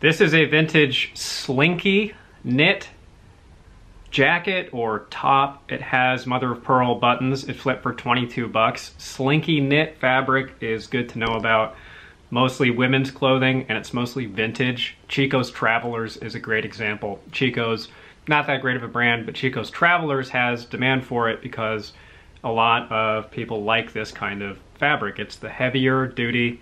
This is a vintage slinky knit jacket or top. It has mother of pearl buttons. It flipped for 22 bucks. Slinky knit fabric is good to know about. Mostly women's clothing and it's mostly vintage. Chico's Travelers is a great example. Chico's not that great of a brand, but Chico's Travelers has demand for it because a lot of people like this kind of fabric. It's the heavier duty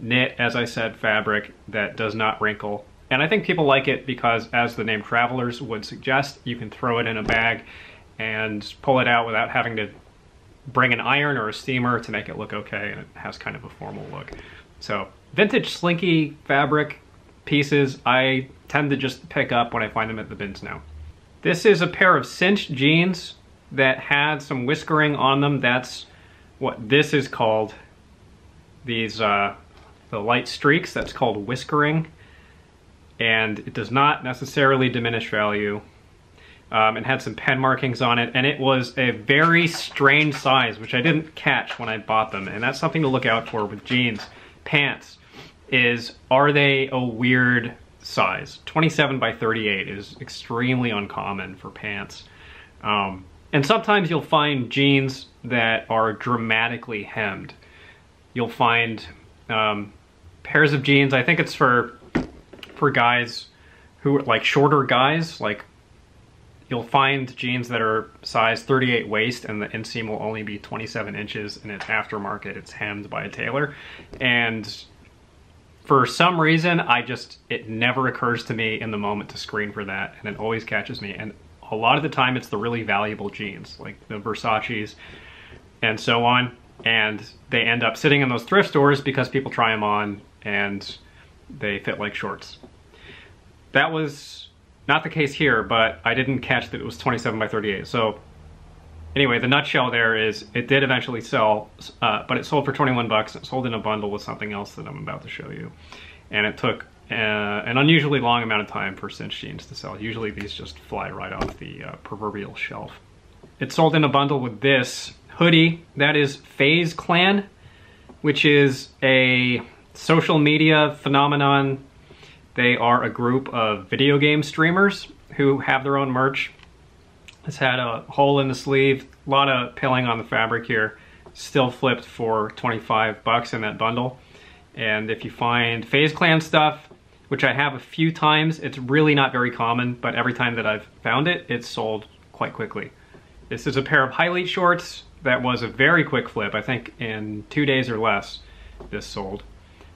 knit, as I said, fabric that does not wrinkle and I think people like it because, as the name Travelers would suggest, you can throw it in a bag and pull it out without having to bring an iron or a steamer to make it look okay, and it has kind of a formal look. So, vintage slinky fabric pieces, I tend to just pick up when I find them at the bins now. This is a pair of cinched jeans that had some whiskering on them. That's what this is called. These, uh, the light streaks, that's called whiskering and it does not necessarily diminish value. Um, it had some pen markings on it, and it was a very strange size, which I didn't catch when I bought them, and that's something to look out for with jeans. Pants is, are they a weird size? 27 by 38 is extremely uncommon for pants. Um, and sometimes you'll find jeans that are dramatically hemmed. You'll find um, pairs of jeans, I think it's for for guys who like shorter guys, like you'll find jeans that are size 38 waist and the inseam will only be 27 inches and it's aftermarket, it's hemmed by a tailor. And for some reason, I just, it never occurs to me in the moment to screen for that and it always catches me. And a lot of the time it's the really valuable jeans, like the Versace's and so on. And they end up sitting in those thrift stores because people try them on and they fit like shorts. That was not the case here, but I didn't catch that it was 27 by 38. So anyway, the nutshell there is it did eventually sell, uh, but it sold for 21 bucks. It sold in a bundle with something else that I'm about to show you. And it took uh, an unusually long amount of time for cinch jeans to sell. Usually these just fly right off the uh, proverbial shelf. It sold in a bundle with this hoodie. That is FaZe Clan, which is a social media phenomenon. They are a group of video game streamers who have their own merch. It's had a hole in the sleeve, a lot of pilling on the fabric here. Still flipped for 25 bucks in that bundle. And if you find FaZe Clan stuff, which I have a few times, it's really not very common, but every time that I've found it, it's sold quite quickly. This is a pair of Hylete shorts that was a very quick flip. I think in two days or less, this sold.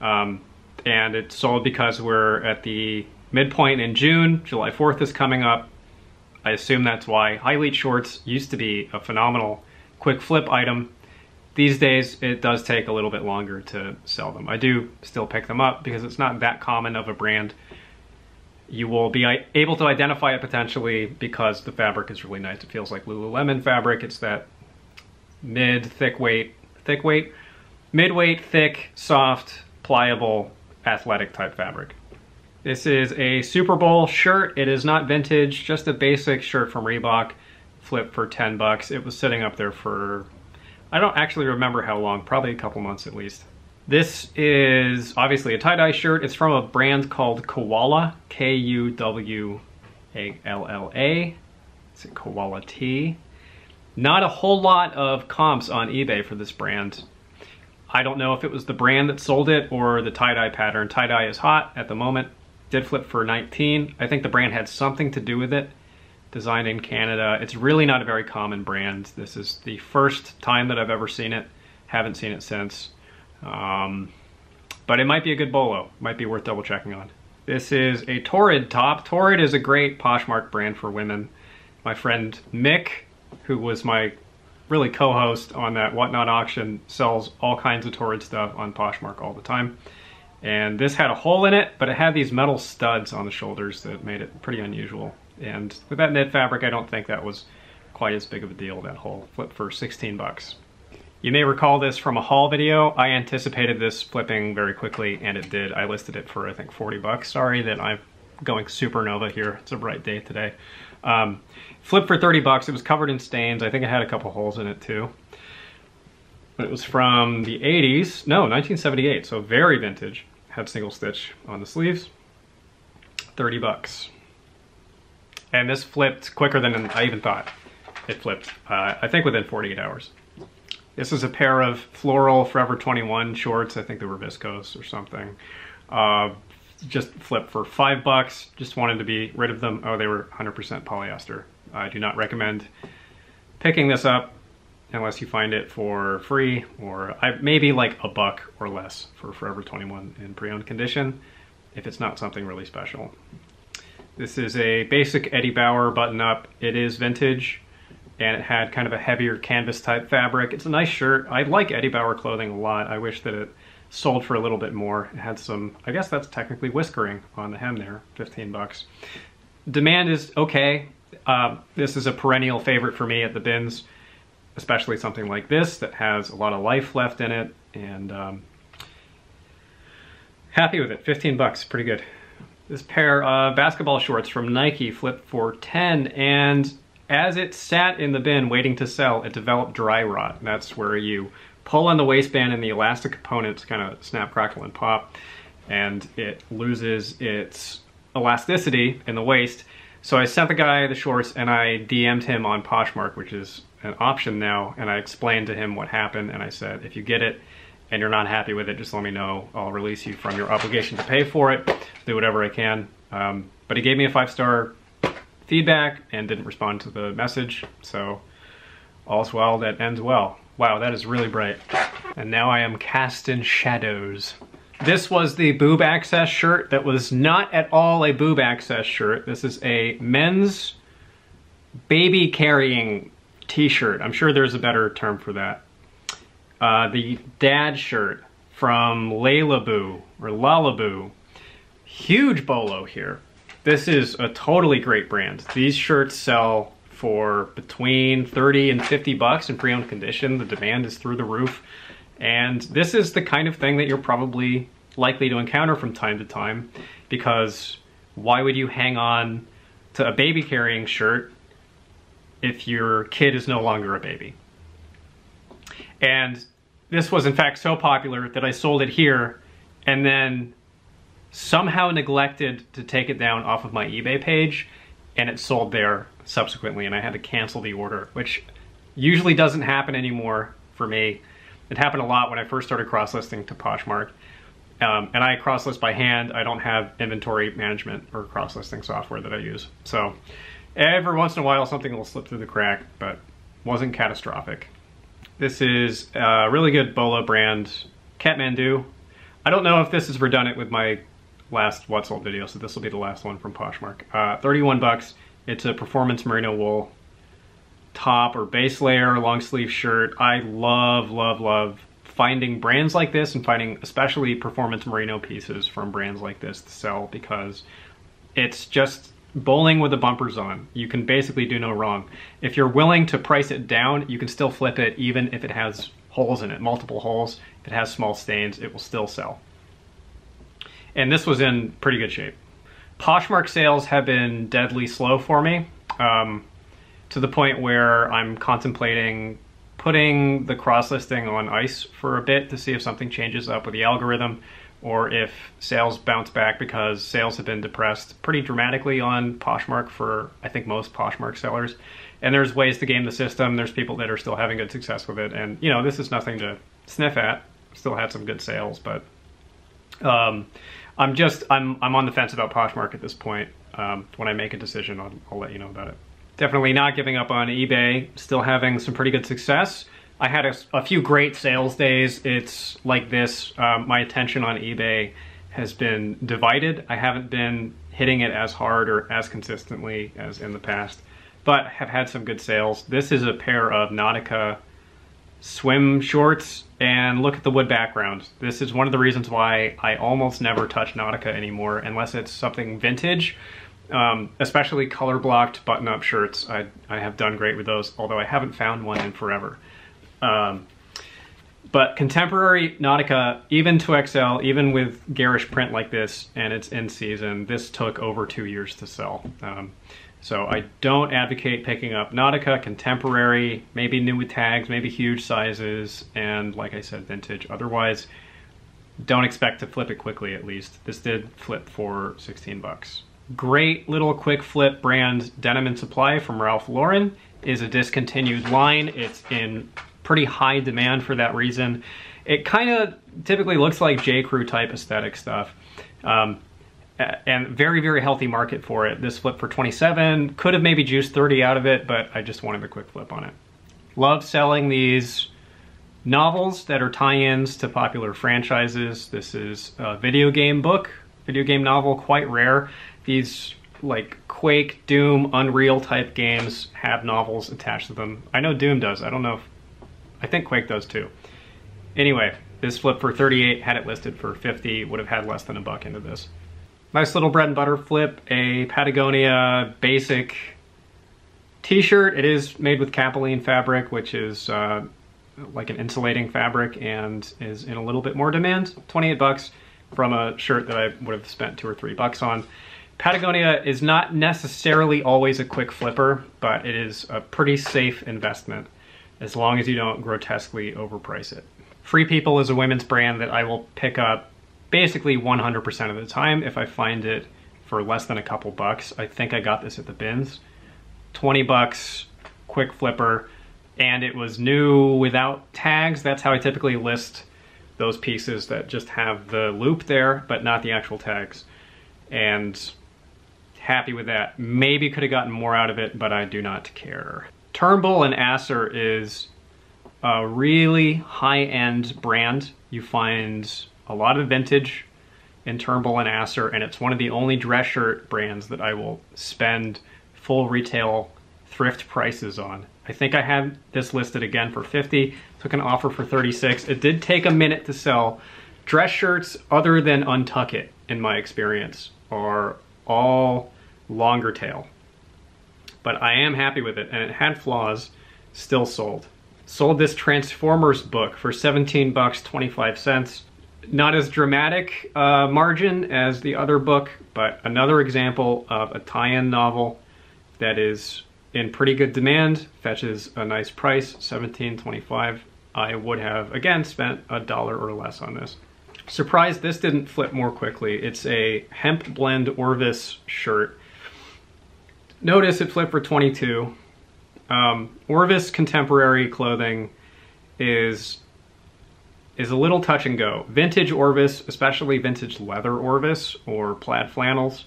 Um, and it sold because we're at the midpoint in June. July 4th is coming up. I assume that's why Hylete shorts used to be a phenomenal quick flip item. These days, it does take a little bit longer to sell them. I do still pick them up because it's not that common of a brand. You will be able to identify it potentially because the fabric is really nice. It feels like Lululemon fabric. It's that mid, thick weight, thick weight, mid-weight, thick, soft, pliable, athletic type fabric. This is a Super Bowl shirt. It is not vintage, just a basic shirt from Reebok, flip for 10 bucks. It was sitting up there for, I don't actually remember how long, probably a couple months at least. This is obviously a tie-dye shirt. It's from a brand called Kuwalla, K-U-W-A-L-L-A. It's a Kuwalla Tee. Not a whole lot of comps on eBay for this brand. I don't know if it was the brand that sold it or the tie-dye pattern. Tie-dye is hot at the moment. Did flip for 19. I think the brand had something to do with it. Designed in Canada. It's really not a very common brand. This is the first time that I've ever seen it. Haven't seen it since. Um, but it might be a good bolo. Might be worth double checking on. This is a Torrid top. Torrid is a great Poshmark brand for women. My friend Mick, who was my really co-host on that Whatnot auction, sells all kinds of Torrid stuff on Poshmark all the time. And this had a hole in it, but it had these metal studs on the shoulders that made it pretty unusual. And with that knit fabric, I don't think that was quite as big of a deal, that hole. Flip for 16 bucks. You may recall this from a haul video. I anticipated this flipping very quickly, and it did. I listed it for, I think, 40 bucks. Sorry that I'm going supernova here. It's a bright day today. Um, flipped for 30 bucks. It was covered in stains. I think it had a couple holes in it too. But it was from the 80s. No, 1978, so very vintage. Had single stitch on the sleeves. 30 bucks. And this flipped quicker than I even thought it flipped. Uh, I think within 48 hours. This is a pair of floral Forever 21 shorts. I think they were viscose or something. Uh, just flipped for five bucks. Just wanted to be rid of them. Oh, they were 100% polyester. I do not recommend picking this up unless you find it for free or maybe like a buck or less for Forever 21 in pre-owned condition if it's not something really special. This is a basic Eddie Bauer button-up. It is vintage and it had kind of a heavier canvas type fabric. It's a nice shirt. I like Eddie Bauer clothing a lot. I wish that it sold for a little bit more. It had some, I guess that's technically whiskering on the hem there, 15 bucks. Demand is okay. Uh, this is a perennial favorite for me at the bins, especially something like this that has a lot of life left in it and um, happy with it. 15 bucks, pretty good. This pair of basketball shorts from Nike flipped for 10 and as it sat in the bin waiting to sell, it developed dry rot. That's where you pull on the waistband and the elastic components kind of snap, crackle, and pop, and it loses its elasticity in the waist. So I sent the guy the shorts and I DM'd him on Poshmark, which is an option now, and I explained to him what happened, and I said, if you get it and you're not happy with it, just let me know. I'll release you from your obligation to pay for it, do whatever I can. Um, but he gave me a five-star feedback and didn't respond to the message, so all's well that ends well. Wow, that is really bright. And now I am cast in shadows. This was the boob access shirt that was not at all a boob access shirt. This is a men's baby carrying t-shirt. I'm sure there's a better term for that. Uh, the dad shirt from Lalabu or Lalabu. Huge bolo here. This is a totally great brand. These shirts sell for between 30 and 50 bucks in pre-owned condition. The demand is through the roof. And this is the kind of thing that you're probably likely to encounter from time to time because why would you hang on to a baby carrying shirt if your kid is no longer a baby? And this was in fact so popular that I sold it here and then somehow neglected to take it down off of my eBay page and it sold there subsequently and I had to cancel the order, which usually doesn't happen anymore for me. It happened a lot when I first started cross-listing to Poshmark. Um, and I cross-list by hand. I don't have inventory management or cross-listing software that I use. So every once in a while something will slip through the crack, but wasn't catastrophic. This is a really good Bolo brand, Kathmandu. I don't know if this is redundant with my last What Sold video, so this will be the last one from Poshmark. Uh, 31 bucks. It's a performance merino wool top or base layer, long sleeve shirt. I love, love, love finding brands like this and finding especially performance merino pieces from brands like this to sell because it's just bowling with the bumpers on. You can basically do no wrong. If you're willing to price it down, you can still flip it even if it has holes in it, multiple holes. If it has small stains, it will still sell. And this was in pretty good shape. Poshmark sales have been deadly slow for me um, to the point where I'm contemplating putting the cross listing on ice for a bit to see if something changes up with the algorithm or if sales bounce back because sales have been depressed pretty dramatically on Poshmark for I think most Poshmark sellers. And there's ways to game the system. There's people that are still having good success with it. And you know, this is nothing to sniff at. Still had some good sales, but um, I'm just I'm I'm on the fence about Poshmark at this point. Um, when I make a decision, I'll, I'll let you know about it. Definitely not giving up on eBay. Still having some pretty good success. I had a, a few great sales days. It's like this. Um, my attention on eBay has been divided. I haven't been hitting it as hard or as consistently as in the past, but have had some good sales. This is a pair of Nautica swim shorts and look at the wood background. This is one of the reasons why I almost never touch Nautica anymore unless it's something vintage. Um, especially color blocked button up shirts. I, I have done great with those, although I haven't found one in forever. Um, but contemporary Nautica, even 2XL, even with garish print like this, and it's in season, this took over two years to sell. Um, so I don't advocate picking up Nautica, contemporary, maybe new with tags, maybe huge sizes, and like I said, vintage. Otherwise, don't expect to flip it quickly at least. This did flip for 16 bucks. Great little quick flip brand Denim and Supply from Ralph Lauren is a discontinued line. It's in pretty high demand for that reason. It kind of typically looks like J. Crew type aesthetic stuff. Um, and very, very healthy market for it. This flip for 27, could have maybe juiced 30 out of it, but I just wanted a quick flip on it. Love selling these novels that are tie-ins to popular franchises. This is a video game book, video game novel, quite rare. These like Quake, Doom, Unreal type games have novels attached to them. I know Doom does. I don't know if, I think Quake does too. Anyway, this flip for 38, had it listed for 50, would have had less than a buck into this. Nice little bread and butter flip, a Patagonia basic t-shirt. It is made with capilene fabric, which is uh, like an insulating fabric and is in a little bit more demand. 28 bucks from a shirt that I would have spent two or three bucks on. Patagonia is not necessarily always a quick flipper, but it is a pretty safe investment as long as you don't grotesquely overprice it. Free People is a women's brand that I will pick up basically 100% of the time if I find it for less than a couple bucks. I think I got this at the bins. 20 bucks, quick flipper, and it was new without tags. That's how I typically list those pieces that just have the loop there, but not the actual tags. And happy with that. Maybe could have gotten more out of it, but I do not care. Turnbull and Asser is a really high-end brand. You find a lot of vintage in Turnbull and Asser, and it's one of the only dress shirt brands that I will spend full retail thrift prices on. I think I had this listed again for 50, took an offer for 36. It did take a minute to sell. Dress shirts, other than UNTUCKit, in my experience, are all longer tail. But I am happy with it, and it had flaws, still sold. Sold this Transformers book for 17 bucks 25 cents. Not as dramatic uh, margin as the other book, but another example of a tie-in novel that is in pretty good demand, fetches a nice price, 17.25. I would have, again, spent a dollar or less on this. Surprised this didn't flip more quickly. It's a hemp blend Orvis shirt Notice it flipped for 22. Um, Orvis contemporary clothing is is a little touch and go. Vintage Orvis, especially vintage leather Orvis or plaid flannels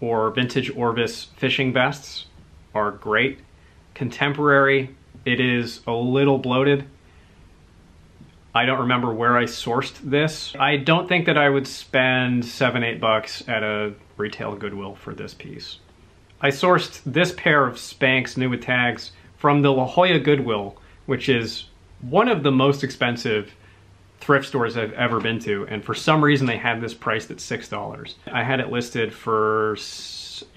or vintage Orvis fishing vests are great. Contemporary, it is a little bloated. I don't remember where I sourced this. I don't think that I would spend seven, eight bucks at a retail Goodwill for this piece. I sourced this pair of Spanx new with tags from the La Jolla Goodwill, which is one of the most expensive thrift stores I've ever been to, and for some reason they had this priced at $6. I had it listed for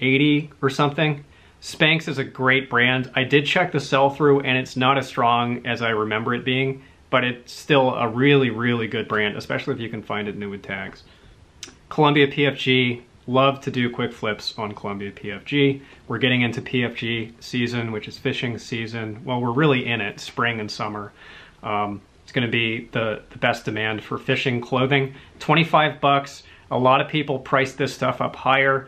80 or something. Spanx is a great brand. I did check the sell-through and it's not as strong as I remember it being, but it's still a really, really good brand, especially if you can find it new with tags. Columbia PFG, love to do quick flips on Columbia PFG. We're getting into PFG season, which is fishing season. Well, we're really in it, spring and summer. Um, it's gonna be the, the best demand for fishing clothing. 25 bucks. A lot of people price this stuff up higher.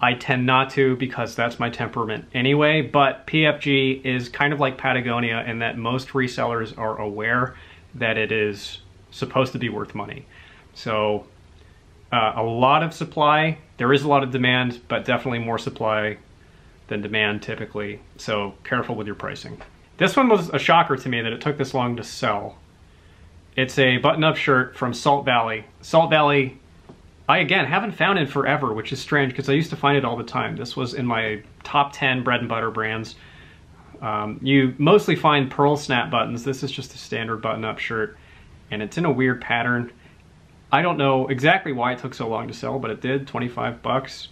I tend not to because that's my temperament anyway, but PFG is kind of like Patagonia in that most resellers are aware that it is supposed to be worth money. So uh, a lot of supply. There is a lot of demand, but definitely more supply than demand typically. So careful with your pricing. This one was a shocker to me that it took this long to sell. It's a button-up shirt from Salt Valley. Salt Valley, I again haven't found in forever, which is strange because I used to find it all the time. This was in my top 10 bread and butter brands. Um, you mostly find pearl snap buttons. This is just a standard button-up shirt, and it's in a weird pattern. I don't know exactly why it took so long to sell, but it did, 25 bucks.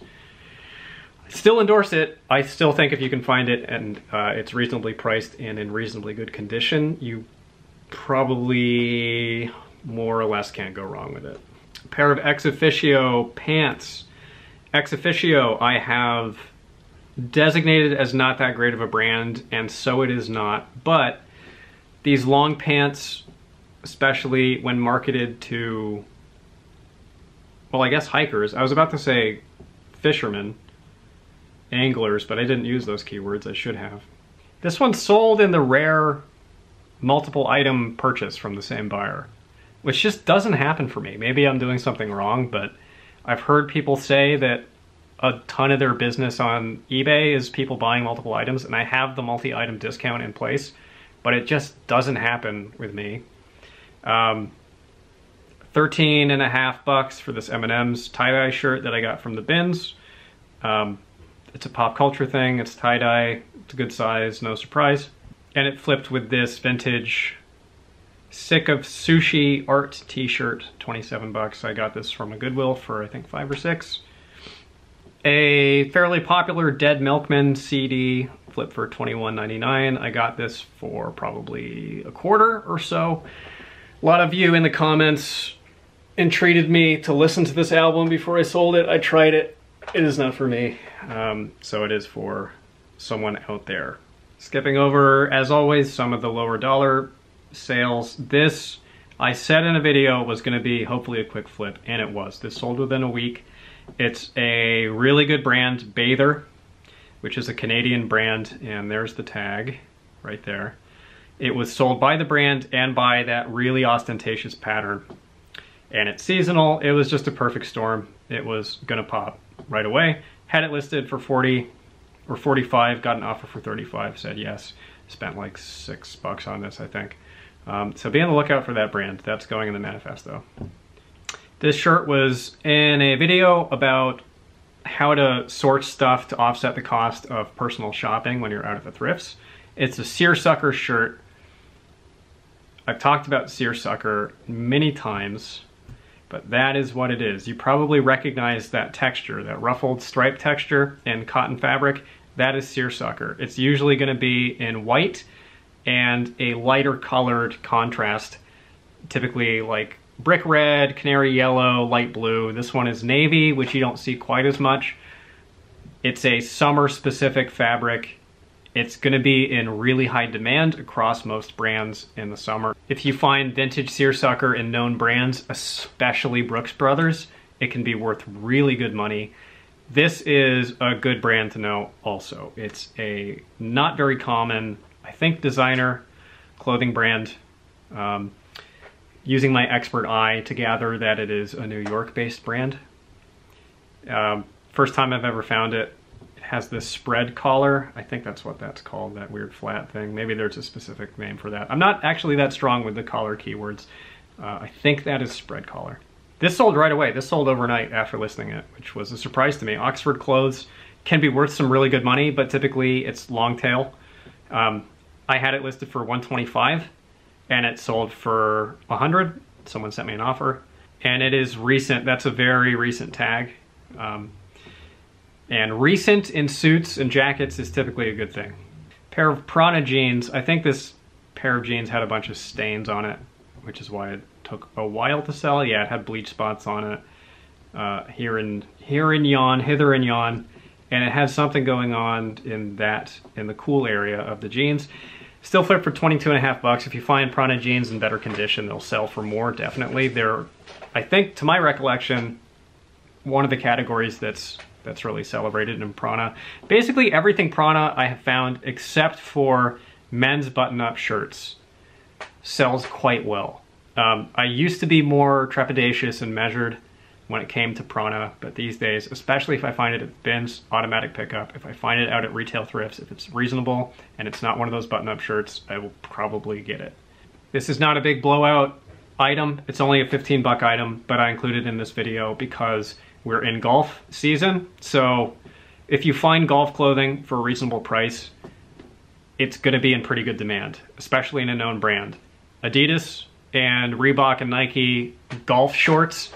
Still endorse it. I still think if you can find it and uh, it's reasonably priced and in reasonably good condition, you probably more or less can't go wrong with it. A pair of ExOfficio pants. ExOfficio I have designated as not that great of a brand, and so it is not, but these long pants, especially when marketed to well, I guess hikers. I was about to say fishermen, anglers, but I didn't use those keywords. I should have. This one sold in the rare multiple item purchase from the same buyer, which just doesn't happen for me. Maybe I'm doing something wrong, but I've heard people say that a ton of their business on eBay is people buying multiple items, and I have the multi-item discount in place, but it just doesn't happen with me. Um, 13 and a half bucks for this M&M's tie-dye shirt that I got from the bins. Um, it's a pop culture thing, it's tie-dye, it's a good size, no surprise. And it flipped with this vintage Sick of Sushi art t-shirt, 27 bucks. I got this from a Goodwill for I think five or six. A fairly popular Dead Milkman CD, flip for 21.99. I got this for probably a quarter or so. A lot of you in the comments entreated me to listen to this album before I sold it. I tried it. It is not for me. Um, so it is for someone out there. Skipping over, as always, some of the lower dollar sales. This, I said in a video, was going to be hopefully a quick flip, and it was. This sold within a week. It's a really good brand, Bather, which is a Canadian brand, and there's the tag right there. It was sold by the brand and by that really ostentatious pattern. And it's seasonal. It was just a perfect storm. It was gonna pop right away. Had it listed for 40 or 45, got an offer for 35, said yes. Spent like six bucks on this, I think. Um, so be on the lookout for that brand. That's going in the manifesto. This shirt was in a video about how to sort stuff to offset the cost of personal shopping when you're out at the thrifts. It's a seersucker shirt. I've talked about seersucker many times, but that is what it is. You probably recognize that texture, that ruffled stripe texture in cotton fabric. That is seersucker. It's usually going to be in white and a lighter colored contrast, typically like brick red, canary yellow, light blue. This one is navy, which you don't see quite as much. It's a summer specific fabric. It's going to be in really high demand across most brands in the summer. If you find vintage seersucker in known brands, especially Brooks Brothers, it can be worth really good money. This is a good brand to know also. It's a not very common, I think, designer clothing brand. Um, using my expert eye to gather that it is a New York-based brand. Um, first time I've ever found it. It has this spread collar. I think that's what that's called, that weird flat thing. Maybe there's a specific name for that. I'm not actually that strong with the collar keywords. Uh, I think that is spread collar. This sold right away. This sold overnight after listing it, which was a surprise to me. Oxxford clothes can be worth some really good money, but typically it's long tail. Um, I had it listed for 125 and it sold for 100 someone sent me an offer and it is recent that's a very recent tag um, and recent in suits and jackets is typically a good thing pair of prana jeans i think this pair of jeans had a bunch of stains on it which is why it took a while to sell yeah it had bleach spots on it uh, here and here and yon hither and yon and it has something going on in that in the cool area of the jeans Still flip for 22 and a half bucks. If you find Prana jeans in better condition, they'll sell for more, definitely. They're, I think, to my recollection, one of the categories that's that's really celebrated in Prana. Basically, everything Prana I have found, except for men's button-up shirts, sells quite well. Um, I used to be more trepidatious and measured when it came to Prana, but these days, especially if I find it at bins, automatic pickup, if I find it out at retail thrifts, if it's reasonable and it's not one of those button-up shirts, I will probably get it. This is not a big blowout item. It's only a 15 buck item, but I included in this video because we're in golf season. So if you find golf clothing for a reasonable price, it's gonna be in pretty good demand, especially in a known brand. Adidas and Reebok and Nike golf shorts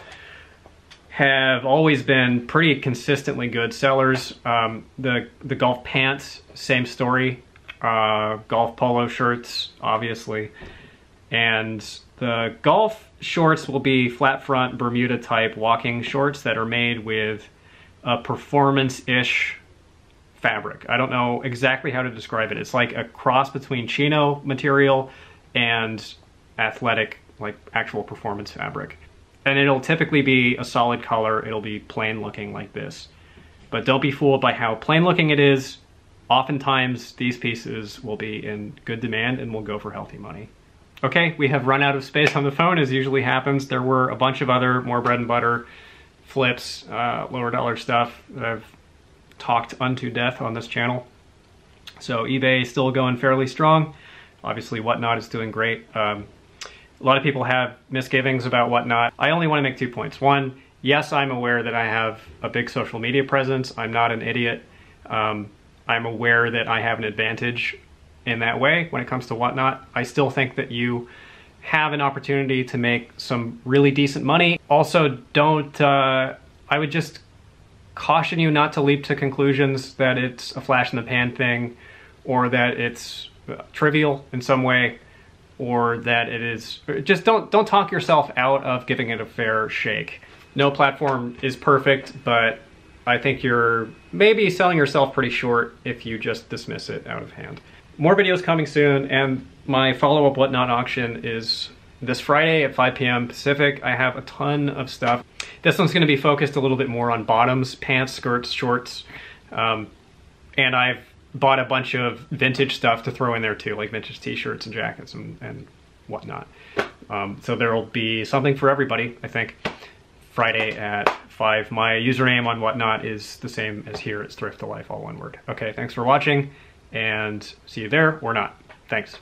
have always been pretty consistently good sellers. Um, the the golf pants, same story. Uh, golf polo shirts, obviously, and the golf shorts will be flat front Bermuda type walking shorts that are made with a performance-ish fabric. I don't know exactly how to describe it. It's like a cross between chino material and athletic, like actual performance fabric and it'll typically be a solid color. It'll be plain looking like this. but don't be fooled by how plain looking it is. Oftentimes, these pieces will be in good demand and will go for healthy money. Okay, we have run out of space on the phone, as usually happens. There were a bunch of other more bread and butter flips, uh, lower dollar stuff that I've talked unto death on this channel. So eBay is still going fairly strong. Obviously, Whatnot is doing great. Um, a lot of people have misgivings about Whatnot. I only want to make two points. One, yes, I'm aware that I have a big social media presence. I'm not an idiot. Um, I'm aware that I have an advantage in that way when it comes to Whatnot. I still think that you have an opportunity to make some really decent money. Also, don't, uh, I would just caution you not to leap to conclusions that it's a flash in the pan thing or that it's trivial in some way or that it is just don't don't talk yourself out of giving it a fair shake. No platform is perfect, but I think you're maybe selling yourself pretty short if you just dismiss it out of hand. More videos coming soon, and my follow-up Whatnot auction is this Friday at 5 p.m. Pacific. I have a ton of stuff. This one's gonna be focused a little bit more on bottoms, pants, skirts, shorts, um, and I've bought a bunch of vintage stuff to throw in there too, like vintage t-shirts and jackets and, and whatnot. Um, so there'll be something for everybody, I think, Friday at 5. My username on whatnot is the same as here. It's Thrift A Life, all one word. Okay, thanks for watching, and see you there or not. Thanks.